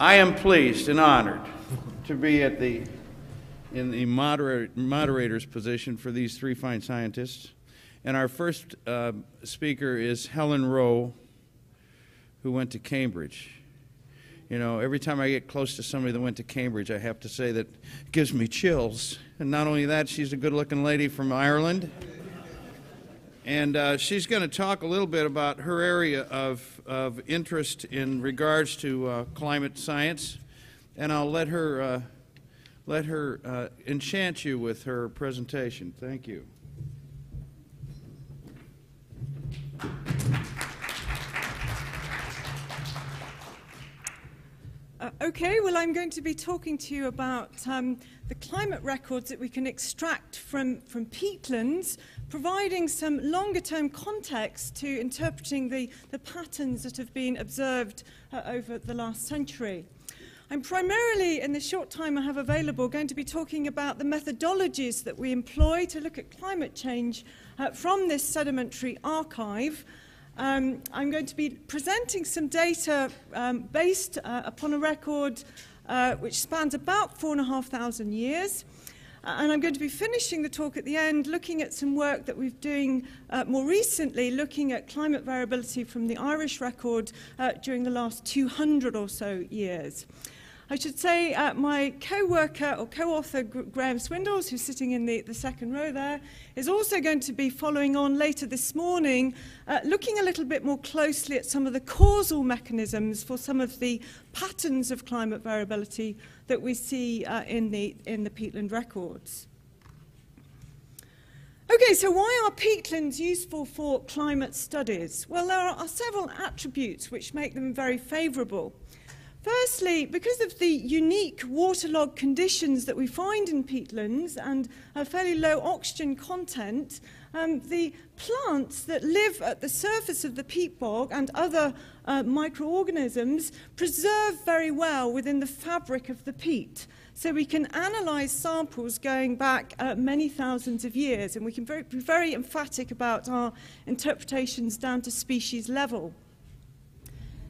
I am pleased and honored to be at the, in the moderator, moderator's position for these three fine scientists. And our first uh, speaker is Helen Roe, who went to Cambridge. You know, every time I get close to somebody that went to Cambridge, I have to say that it gives me chills. And not only that, she's a good looking lady from Ireland. And uh, she's going to talk a little bit about her area of, of interest in regards to uh, climate science. And I'll let her, uh, let her uh, enchant you with her presentation. Thank you. Okay, well, I'm going to be talking to you about um, the climate records that we can extract from, from peatlands, providing some longer term context to interpreting the, the patterns that have been observed uh, over the last century. I'm primarily, in the short time I have available, going to be talking about the methodologies that we employ to look at climate change uh, from this sedimentary archive. Um, I'm going to be presenting some data um, based uh, upon a record uh, which spans about four and a half thousand years. Uh, and I'm going to be finishing the talk at the end looking at some work that we've doing uh, more recently, looking at climate variability from the Irish record uh, during the last 200 or so years. I should say uh, my co-worker or co-author Graeme Swindles, who's sitting in the, the second row there, is also going to be following on later this morning, uh, looking a little bit more closely at some of the causal mechanisms for some of the patterns of climate variability that we see uh, in, the, in the peatland records. Okay, so why are peatlands useful for climate studies? Well, there are several attributes which make them very favourable. Firstly, because of the unique waterlogged conditions that we find in peatlands and a fairly low oxygen content, um, the plants that live at the surface of the peat bog and other uh, microorganisms preserve very well within the fabric of the peat. So we can analyze samples going back uh, many thousands of years, and we can very, be very emphatic about our interpretations down to species level.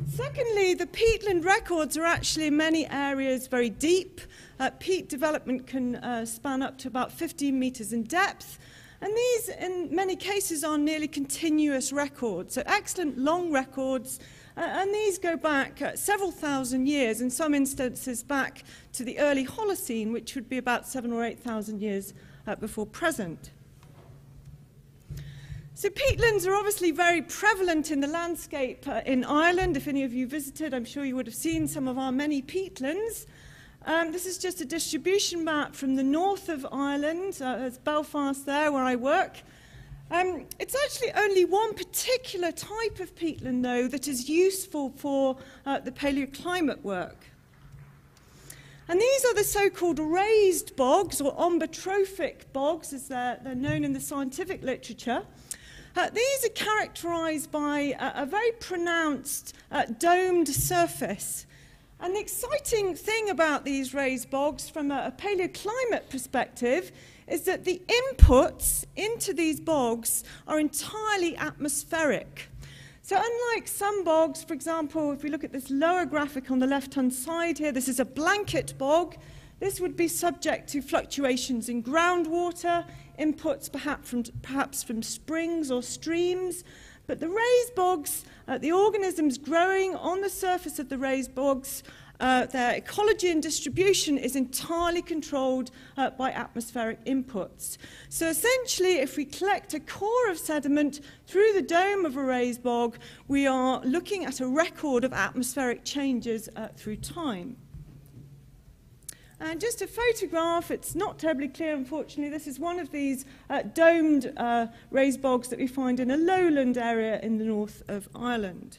Secondly, the peatland records are actually in many areas very deep. Uh, peat development can uh, span up to about 15 metres in depth. And these, in many cases, are nearly continuous records. So excellent long records. Uh, and these go back uh, several thousand years, in some instances back to the early Holocene, which would be about seven or 8,000 years uh, before present. So peatlands are obviously very prevalent in the landscape uh, in Ireland. If any of you visited, I'm sure you would have seen some of our many peatlands. Um, this is just a distribution map from the north of Ireland. Uh, there's Belfast there, where I work. Um, it's actually only one particular type of peatland, though, that is useful for uh, the paleoclimate work. And these are the so-called raised bogs, or ombrotrophic bogs, as they're, they're known in the scientific literature. Uh, these are characterized by a, a very pronounced uh, domed surface. And the exciting thing about these raised bogs from a, a paleoclimate perspective is that the inputs into these bogs are entirely atmospheric. So unlike some bogs, for example, if we look at this lower graphic on the left-hand side here, this is a blanket bog. This would be subject to fluctuations in groundwater, inputs perhaps from, perhaps from springs or streams. But the raised bogs, uh, the organisms growing on the surface of the raised bogs, uh, their ecology and distribution is entirely controlled uh, by atmospheric inputs. So essentially, if we collect a core of sediment through the dome of a raised bog, we are looking at a record of atmospheric changes uh, through time. And just a photograph, it's not terribly clear, unfortunately. This is one of these uh, domed uh, raised bogs that we find in a lowland area in the north of Ireland.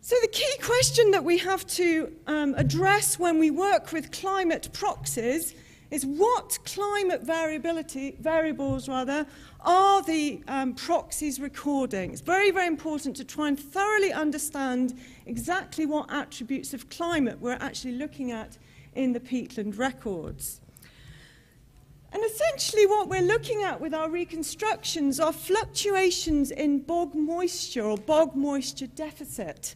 So the key question that we have to um, address when we work with climate proxies is what climate variability, variables rather, are the um, proxies recording. It's very, very important to try and thoroughly understand exactly what attributes of climate we're actually looking at in the peatland records. And essentially what we're looking at with our reconstructions are fluctuations in bog moisture or bog moisture deficit.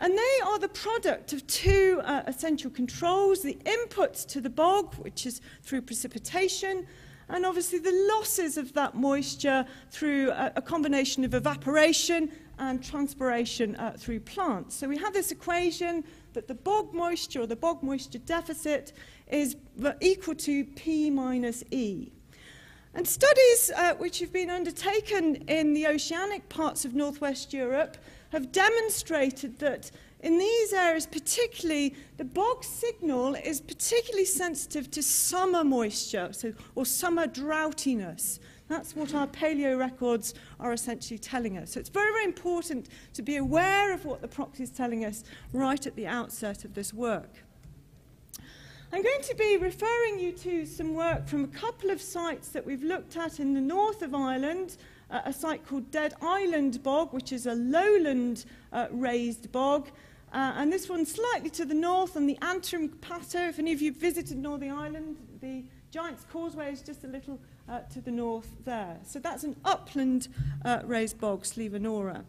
And they are the product of two uh, essential controls the inputs to the bog, which is through precipitation, and obviously the losses of that moisture through a, a combination of evaporation and transpiration uh, through plants. So we have this equation that the bog moisture or the bog moisture deficit is equal to P minus E. And studies uh, which have been undertaken in the oceanic parts of northwest Europe have demonstrated that in these areas, particularly, the bog signal is particularly sensitive to summer moisture so, or summer droughtiness. That's what our paleo records are essentially telling us. So it's very, very important to be aware of what the proxy is telling us right at the outset of this work. I'm going to be referring you to some work from a couple of sites that we've looked at in the north of Ireland, uh, a site called Dead Island Bog, which is a lowland uh, raised bog, uh, and this one slightly to the north on the Antrim Plateau. If any of you visited Northern Ireland, the Giant's Causeway is just a little uh, to the north there. So that's an upland uh, raised bog, Slieveanorra.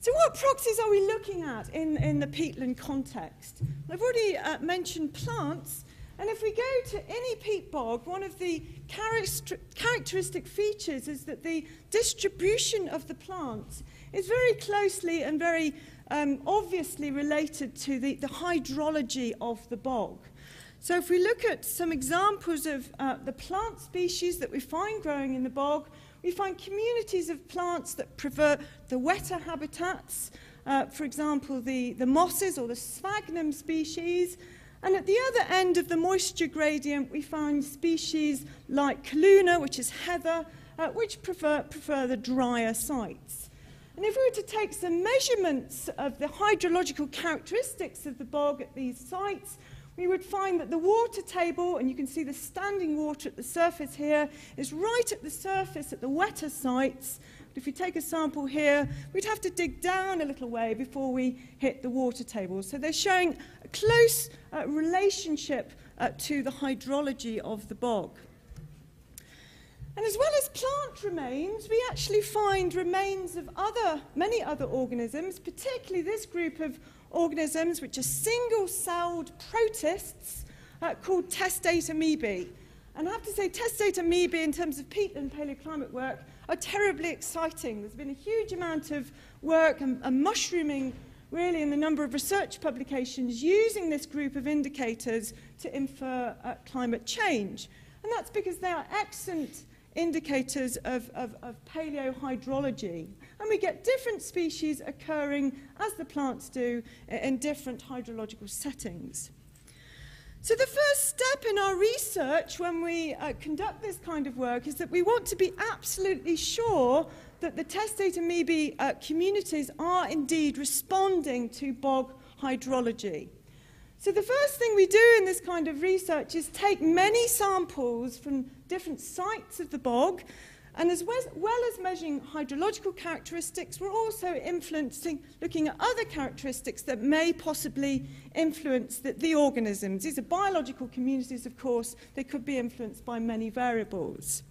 So what proxies are we looking at in, in the peatland context? I've already uh, mentioned plants, and if we go to any peat bog, one of the characteristic features is that the distribution of the plants is very closely and very um, obviously related to the, the hydrology of the bog. So if we look at some examples of uh, the plant species that we find growing in the bog, we find communities of plants that prefer the wetter habitats, uh, for example, the, the mosses or the sphagnum species. And at the other end of the moisture gradient, we find species like Calluna, which is heather, uh, which prefer, prefer the drier sites. And if we were to take some measurements of the hydrological characteristics of the bog at these sites, we would find that the water table, and you can see the standing water at the surface here, is right at the surface at the wetter sites. But if we take a sample here, we'd have to dig down a little way before we hit the water table. So they're showing close uh, relationship uh, to the hydrology of the bog. And as well as plant remains, we actually find remains of other, many other organisms, particularly this group of organisms which are single-celled protists uh, called testate amoebae. And I have to say, testate amoebae in terms of peat and paleoclimate work are terribly exciting. There's been a huge amount of work and, and mushrooming really in the number of research publications using this group of indicators to infer uh, climate change. And that's because they are excellent indicators of, of, of paleohydrology. And we get different species occurring, as the plants do, in different hydrological settings. So the first step in our research when we uh, conduct this kind of work is that we want to be absolutely sure that the testate amoebae uh, communities are indeed responding to bog hydrology. So the first thing we do in this kind of research is take many samples from different sites of the bog, and as well as measuring hydrological characteristics, we're also influencing, looking at other characteristics that may possibly influence the, the organisms. These are biological communities, of course. They could be influenced by many variables.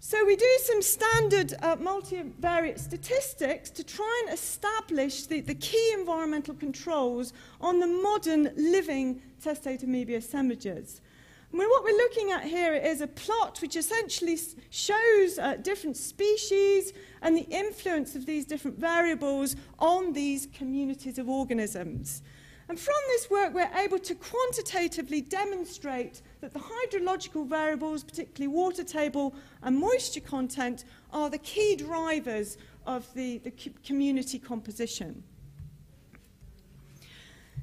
So we do some standard uh, multivariate statistics to try and establish the, the key environmental controls on the modern living testate amoeba assemblages. What we're looking at here is a plot which essentially shows uh, different species and the influence of these different variables on these communities of organisms. And from this work, we're able to quantitatively demonstrate that the hydrological variables, particularly water table and moisture content, are the key drivers of the, the community composition.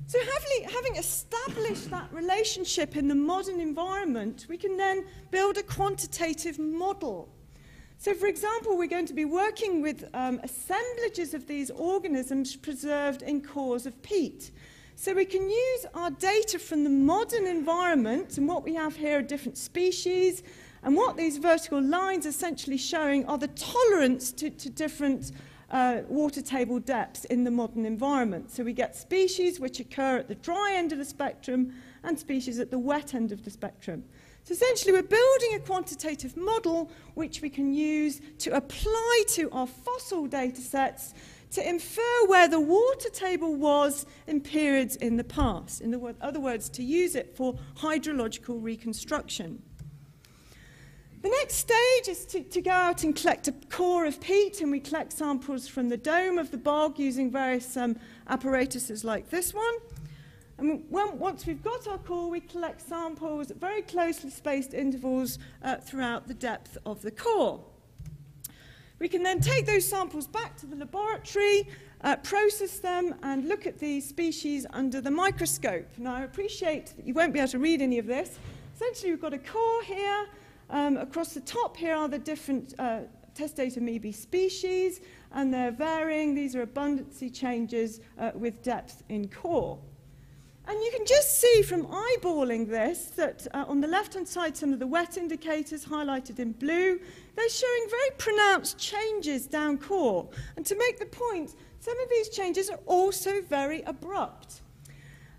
So having, having established that relationship in the modern environment, we can then build a quantitative model. So for example, we're going to be working with um, assemblages of these organisms preserved in cores of peat. So we can use our data from the modern environment, and what we have here are different species, and what these vertical lines essentially showing are the tolerance to, to different uh, water table depths in the modern environment. So we get species which occur at the dry end of the spectrum and species at the wet end of the spectrum. So essentially we're building a quantitative model which we can use to apply to our fossil data sets to infer where the water table was in periods in the past. In the other words, to use it for hydrological reconstruction. The next stage is to, to, go out and collect a core of peat, and we collect samples from the dome of the bog using various um, apparatuses like this one. And when, once we've got our core, we collect samples at very closely spaced intervals uh, throughout the depth of the core. We can then take those samples back to the laboratory, uh, process them, and look at the species under the microscope. Now, I appreciate that you won't be able to read any of this. Essentially, we've got a core here, um, across the top here are the different uh, testate amoebae species, and they're varying. These are abundancy changes uh, with depth in core. And you can just see from eyeballing this that uh, on the left-hand side, some of the wet indicators highlighted in blue, they're showing very pronounced changes down core. And to make the point, some of these changes are also very abrupt.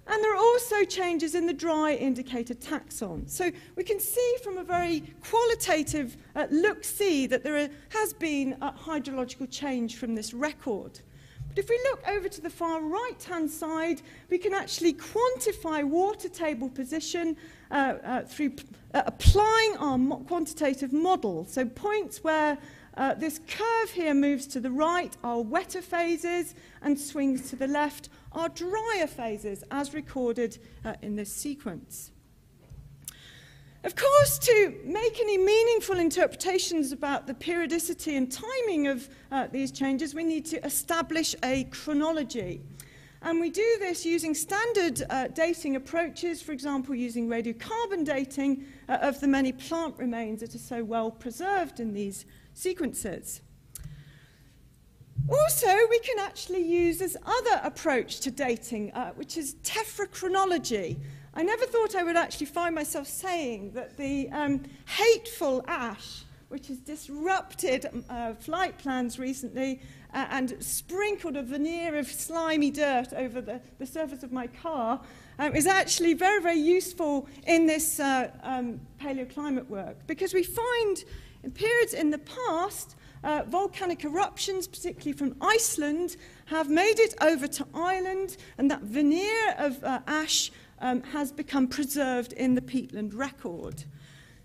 And there are also changes in the dry indicator taxon. So we can see from a very qualitative uh, look see that there are, has been a hydrological change from this record. But if we look over to the far right-hand side, we can actually quantify water table position uh, uh, through uh, applying our mo quantitative model. So points where uh, this curve here moves to the right are wetter phases and swings to the left are drier phases as recorded uh, in this sequence. Of course, to make any meaningful interpretations about the periodicity and timing of uh, these changes, we need to establish a chronology. And we do this using standard uh, dating approaches, for example, using radiocarbon dating uh, of the many plant remains that are so well preserved in these sequences. Also, we can actually use this other approach to dating, uh, which is tephrochronology. I never thought I would actually find myself saying that the um, hateful ash, which has disrupted uh, flight plans recently uh, and sprinkled a veneer of slimy dirt over the, the surface of my car, um, is actually very, very useful in this uh, um, paleoclimate work because we find in periods in the past, uh, volcanic eruptions, particularly from Iceland, have made it over to Ireland, and that veneer of uh, ash um, has become preserved in the peatland record.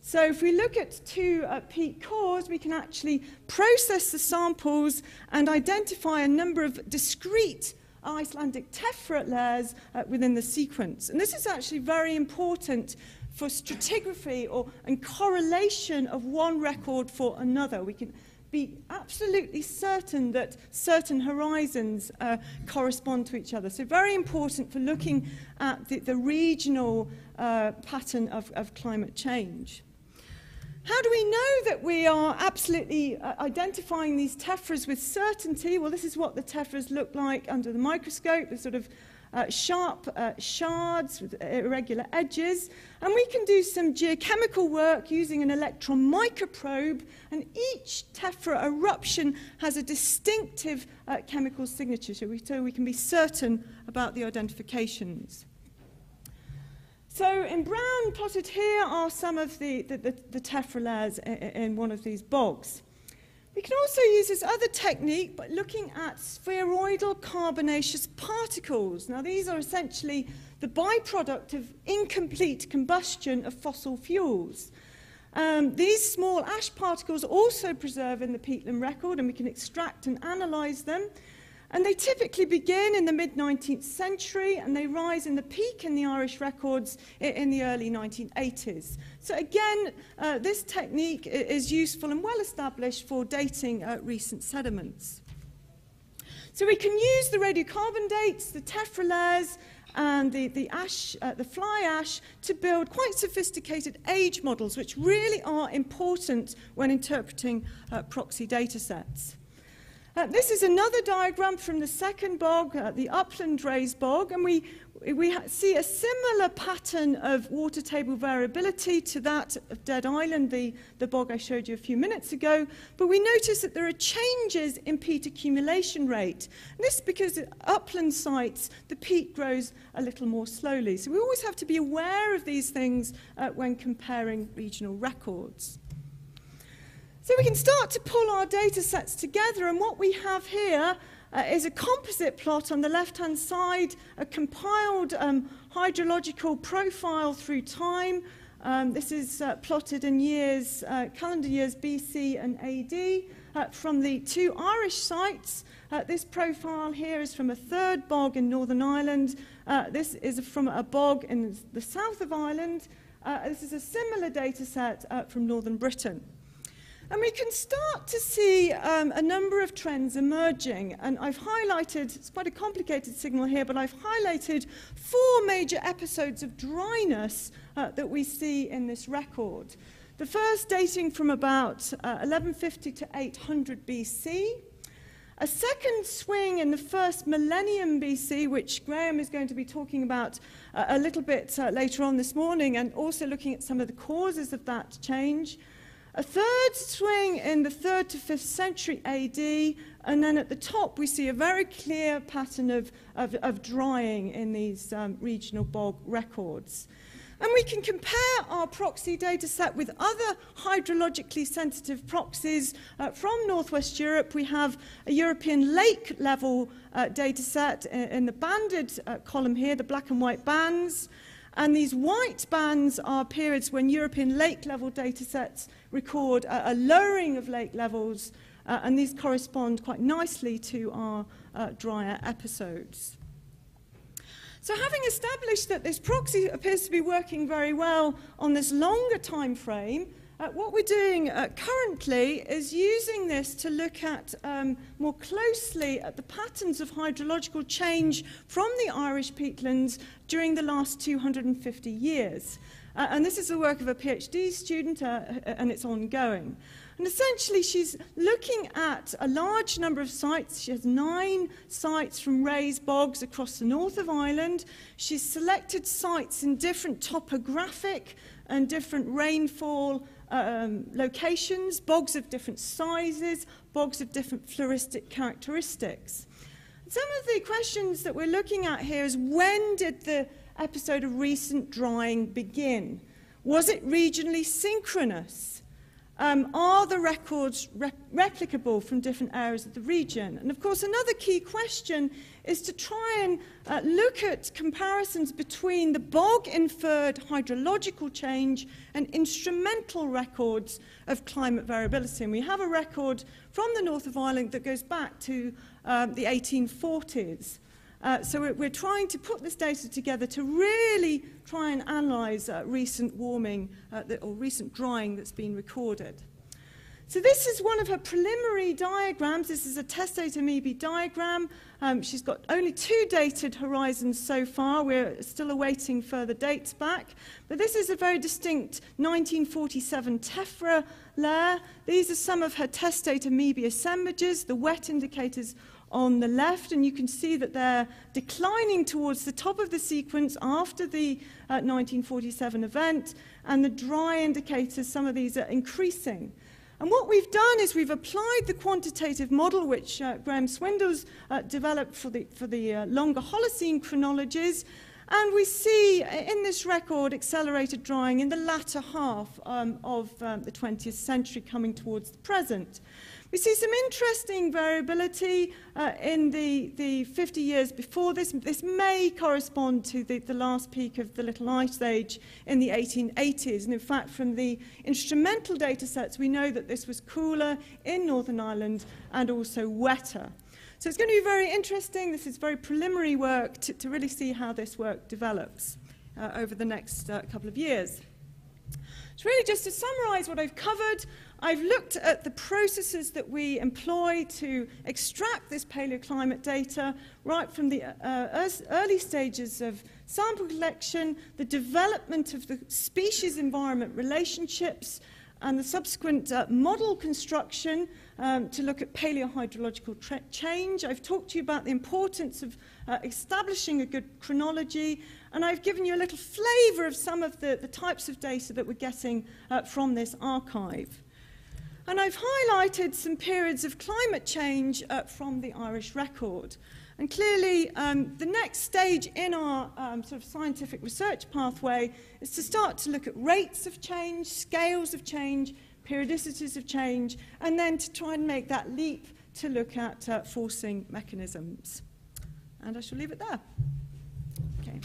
So if we look at two uh, peat cores, we can actually process the samples and identify a number of discrete Icelandic tephra layers uh, within the sequence. And this is actually very important for stratigraphy or, and correlation of one record for another. We can be absolutely certain that certain horizons uh, correspond to each other. So very important for looking at the, the regional uh, pattern of, of climate change. How do we know that we are absolutely uh, identifying these tephras with certainty? Well, this is what the tephras look like under the microscope, the sort of uh, sharp uh, shards with uh, irregular edges. And we can do some geochemical work using an electron microprobe. And each tephra eruption has a distinctive uh, chemical signature, so we, so we can be certain about the identifications. So in brown, plotted here, are some of the, the, the, the tephra layers in, in one of these bogs. We can also use this other technique by looking at spheroidal carbonaceous particles. Now, these are essentially the byproduct of incomplete combustion of fossil fuels. Um, these small ash particles also preserve in the peatland record, and we can extract and analyze them. And they typically begin in the mid 19th century and they rise in the peak in the Irish records in the early 1980s. So, again, uh, this technique is useful and well established for dating uh, recent sediments. So, we can use the radiocarbon dates, the tephra layers, and the, the, ash, uh, the fly ash to build quite sophisticated age models, which really are important when interpreting uh, proxy data sets. Uh, this is another diagram from the second bog, uh, the upland raised bog, and we, we see a similar pattern of water table variability to that of Dead Island, the, the bog I showed you a few minutes ago, but we notice that there are changes in peat accumulation rate. And this is because at upland sites, the peat grows a little more slowly. So we always have to be aware of these things uh, when comparing regional records. So we can start to pull our data sets together, and what we have here uh, is a composite plot on the left-hand side, a compiled um, hydrological profile through time. Um, this is uh, plotted in years, uh, calendar years BC and AD uh, from the two Irish sites. Uh, this profile here is from a third bog in Northern Ireland. Uh, this is from a bog in the south of Ireland. This is a similar data set from Northern Britain. And we can start to see um, a number of trends emerging. And I've highlighted, it's quite a complicated signal here, but I've highlighted four major episodes of dryness uh, that we see in this record. The first dating from about uh, 1150 to 800 BC. A second swing in the first millennium BC, which Graeme is going to be talking about uh, a little bit uh, later on this morning, and also looking at some of the causes of that change. A third swing in the 3rd to 5th century AD, and then at the top we see a very clear pattern of, of, of drying in these um, regional bog records. And we can compare our proxy data set with other hydrologically sensitive proxies uh, from Northwest Europe. We have a European lake level uh, data set in, in the banded uh, column here, the black and white bands. And these white bands are periods when European lake level data sets record a, a lowering of lake levels, uh, and these correspond quite nicely to our uh, drier episodes. So having established that this proxy appears to be working very well on this longer time frame, uh, what we're doing uh, currently is using this to look at um, more closely at the patterns of hydrological change from the Irish peatlands during the last 250 years. Uh, and this is the work of a PhD student, uh, and it's ongoing. And essentially, she's looking at a large number of sites. She has nine sites from raised bogs across the north of Ireland. She's selected sites in different topographic and different rainfall um, locations, bogs of different sizes, bogs of different floristic characteristics. Some of the questions that we're looking at here is when did the episode of recent drying begin? Was it regionally synchronous? Um, are the records re replicable from different areas of the region? And of course, another key question is to try and uh, look at comparisons between the bog-inferred hydrological change and instrumental records of climate variability. And we have a record from the north of Ireland that goes back to um, the 1840s. Uh, so we're, we're trying to put this data together to really try and analyse uh, recent warming uh, or recent drying that's been recorded. So this is one of her preliminary diagrams. This is a testate amoebae diagram. Um, she's got only two dated horizons so far. We're still awaiting further dates back. But this is a very distinct 1947 tephra layer. These are some of her testate amoebae assemblages. The wet indicators on the left, and you can see that they're declining towards the top of the sequence after the uh, 1947 event, and the dry indicators, some of these are increasing. And what we've done is we've applied the quantitative model which uh, Graeme Swindles uh, developed for the, for the uh, longer Holocene chronologies, and we see in this record accelerated drying in the latter half um, of um, the 20th century coming towards the present. We see some interesting variability uh, in the, the 50 years before this. This may correspond to the, the last peak of the Little Ice Age in the 1880s. And in fact, from the instrumental data sets, we know that this was cooler in Northern Ireland and also wetter. So it's going to be very interesting. This is very preliminary work to, to really see how this work develops uh, over the next uh, couple of years. So really just to summarize what I've covered, I've looked at the processes that we employ to extract this paleoclimate data right from the uh, early stages of sample collection, the development of the species-environment relationships, and the subsequent uh, model construction um, to look at paleohydrological change. I've talked to you about the importance of uh, establishing a good chronology, and I've given you a little flavour of some of the, the types of data that we're getting uh, from this archive. And I've highlighted some periods of climate change uh, from the Irish record. And clearly, um, the next stage in our um, sort of scientific research pathway is to start to look at rates of change, scales of change, periodicities of change, and then to try and make that leap to look at uh, forcing mechanisms. And I shall leave it there. Okay.